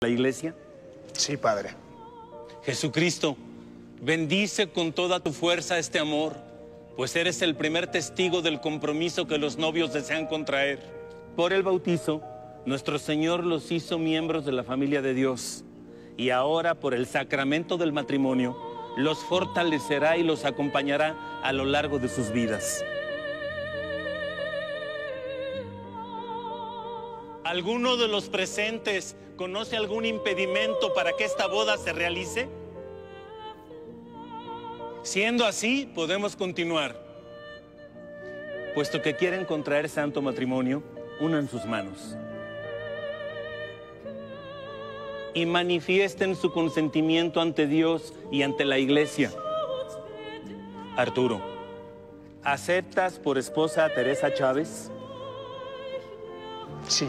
la iglesia? Sí, padre. Jesucristo, bendice con toda tu fuerza este amor, pues eres el primer testigo del compromiso que los novios desean contraer. Por el bautizo, nuestro Señor los hizo miembros de la familia de Dios y ahora por el sacramento del matrimonio los fortalecerá y los acompañará a lo largo de sus vidas. ¿Alguno de los presentes conoce algún impedimento para que esta boda se realice? Siendo así, podemos continuar. Puesto que quieren contraer santo matrimonio, unan sus manos. Y manifiesten su consentimiento ante Dios y ante la iglesia. Arturo, ¿aceptas por esposa a Teresa Chávez? Sí.